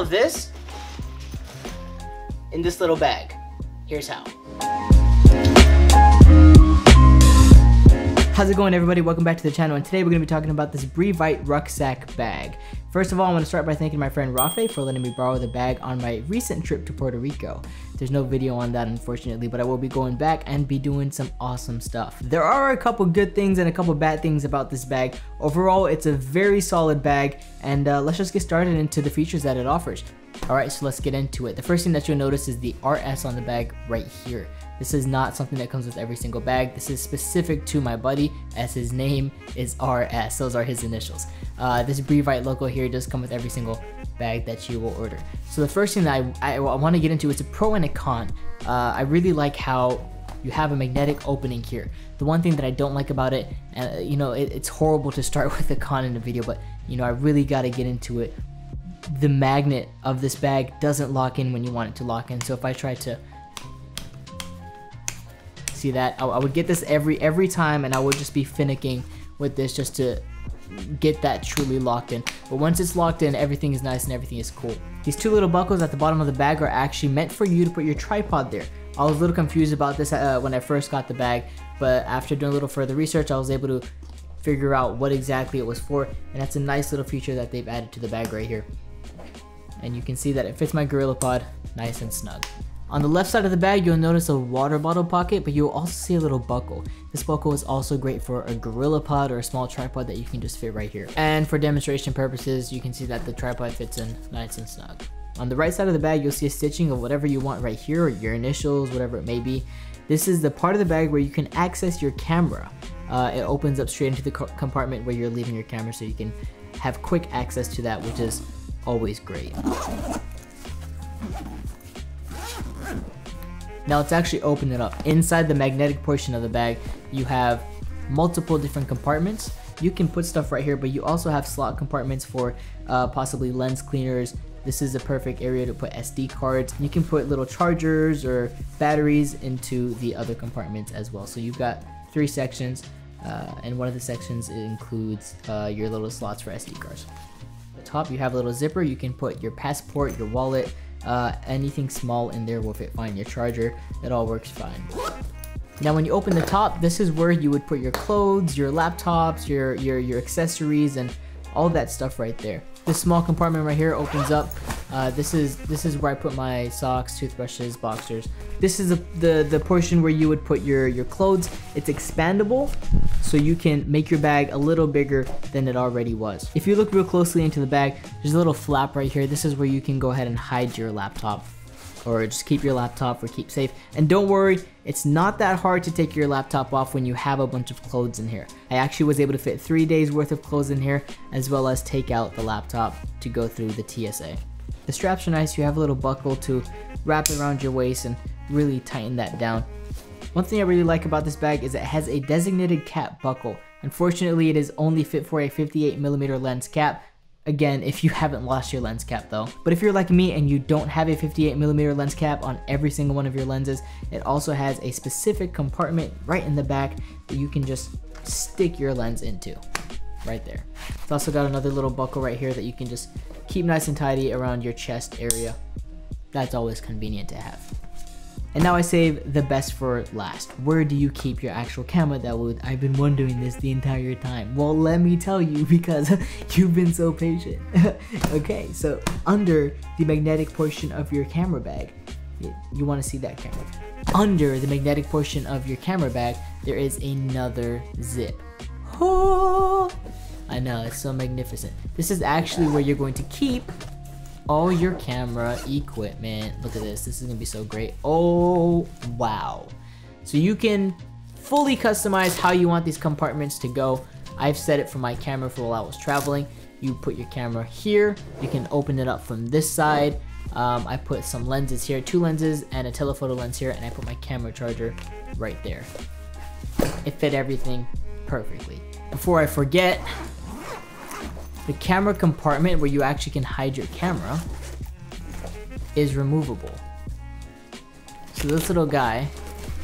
of this in this little bag. Here's how. How's it going everybody? Welcome back to the channel and today we're going to be talking about this Brevite rucksack bag. First of all, I want to start by thanking my friend Rafe for letting me borrow the bag on my recent trip to Puerto Rico. There's no video on that unfortunately, but I will be going back and be doing some awesome stuff. There are a couple good things and a couple bad things about this bag. Overall, it's a very solid bag and uh, let's just get started into the features that it offers. Alright, so let's get into it. The first thing that you'll notice is the RS on the bag right here. This is not something that comes with every single bag. This is specific to my buddy as his name is RS. Those are his initials. Uh, this Brevite logo here does come with every single bag that you will order. So the first thing that I, I, want to get into is a pro and a con. Uh, I really like how you have a magnetic opening here. The one thing that I don't like about it, uh, you know, it, it's horrible to start with a con in the video, but you know, I really got to get into it. The magnet of this bag doesn't lock in when you want it to lock in. So if I try to See that? I, I would get this every every time and I would just be finicking with this just to get that truly locked in. But once it's locked in, everything is nice and everything is cool. These two little buckles at the bottom of the bag are actually meant for you to put your tripod there. I was a little confused about this uh, when I first got the bag, but after doing a little further research, I was able to figure out what exactly it was for, and that's a nice little feature that they've added to the bag right here. And you can see that it fits my GorillaPod nice and snug. On the left side of the bag, you'll notice a water bottle pocket, but you'll also see a little buckle. This buckle is also great for a GorillaPod or a small tripod that you can just fit right here. And for demonstration purposes, you can see that the tripod fits in nice and snug. On the right side of the bag, you'll see a stitching of whatever you want right here, or your initials, whatever it may be. This is the part of the bag where you can access your camera. Uh, it opens up straight into the compartment where you're leaving your camera so you can have quick access to that, which is always great. Now let's actually open it up. Inside the magnetic portion of the bag, you have multiple different compartments. You can put stuff right here, but you also have slot compartments for uh, possibly lens cleaners. This is a perfect area to put SD cards. You can put little chargers or batteries into the other compartments as well. So you've got three sections, uh, and one of the sections includes uh, your little slots for SD cards. At the top, you have a little zipper. You can put your passport, your wallet, uh, anything small in there will fit fine. Your charger, it all works fine. Now when you open the top, this is where you would put your clothes, your laptops, your, your, your accessories, and all that stuff right there. This small compartment right here opens up. Uh, this is this is where I put my socks, toothbrushes, boxers. This is a, the the portion where you would put your your clothes. It's expandable, so you can make your bag a little bigger than it already was. If you look real closely into the bag, there's a little flap right here. This is where you can go ahead and hide your laptop or just keep your laptop or keep safe. And don't worry, it's not that hard to take your laptop off when you have a bunch of clothes in here. I actually was able to fit three days worth of clothes in here as well as take out the laptop to go through the TSA. The straps are nice, you have a little buckle to wrap around your waist and really tighten that down. One thing I really like about this bag is it has a designated cap buckle. Unfortunately, it is only fit for a 58mm lens cap, Again, if you haven't lost your lens cap though. But if you're like me and you don't have a 58mm lens cap on every single one of your lenses, it also has a specific compartment right in the back that you can just stick your lens into. Right there. It's also got another little buckle right here that you can just keep nice and tidy around your chest area. That's always convenient to have. And now I save the best for last. Where do you keep your actual camera that would I've been wondering this the entire time. Well let me tell you because you've been so patient. okay, so under the magnetic portion of your camera bag, you want to see that camera. Under the magnetic portion of your camera bag, there is another zip. Oh, I know, it's so magnificent. This is actually where you're going to keep all your camera equipment. Look at this, this is gonna be so great. Oh, wow. So you can fully customize how you want these compartments to go. I've set it for my camera for while I was traveling. You put your camera here, you can open it up from this side. Um, I put some lenses here, two lenses and a telephoto lens here, and I put my camera charger right there. It fit everything perfectly. Before I forget, the camera compartment where you actually can hide your camera is removable. So this little guy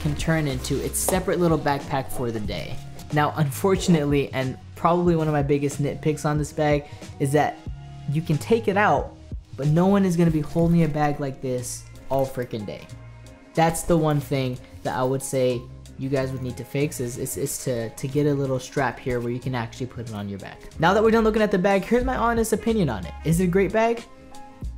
can turn into its separate little backpack for the day. Now unfortunately, and probably one of my biggest nitpicks on this bag, is that you can take it out, but no one is gonna be holding a bag like this all freaking day. That's the one thing that I would say you guys would need to fix is, is, is to, to get a little strap here where you can actually put it on your back. Now that we're done looking at the bag, here's my honest opinion on it. Is it a great bag?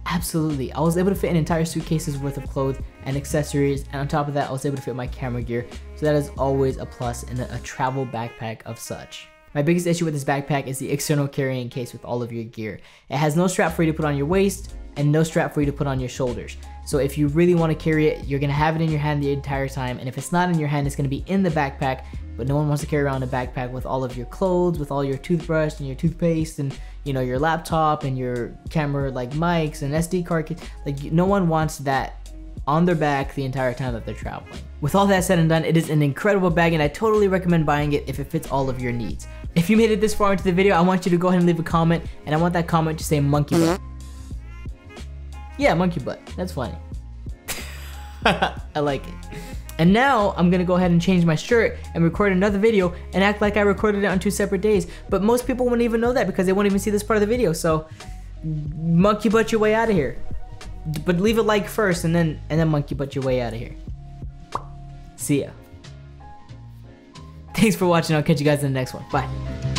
Absolutely. I was able to fit an entire suitcase's worth of clothes and accessories, and on top of that, I was able to fit my camera gear, so that is always a plus in a, a travel backpack of such. My biggest issue with this backpack is the external carrying case with all of your gear. It has no strap for you to put on your waist, and no strap for you to put on your shoulders. So if you really want to carry it, you're going to have it in your hand the entire time, and if it's not in your hand, it's going to be in the backpack, but no one wants to carry around a backpack with all of your clothes, with all your toothbrush and your toothpaste and you know your laptop and your camera like mics and SD card. Like no one wants that on their back the entire time that they're traveling. With all that said and done, it is an incredible bag and I totally recommend buying it if it fits all of your needs. If you made it this far into the video, I want you to go ahead and leave a comment and I want that comment to say monkey butt. Yeah, monkey butt. That's funny. I like it. And now I'm gonna go ahead and change my shirt and record another video and act like I recorded it on two separate days. But most people won't even know that because they won't even see this part of the video. So monkey butt your way out of here. But leave a like first and then and then monkey butt your way out of here. See ya. Thanks for watching. I'll catch you guys in the next one. Bye.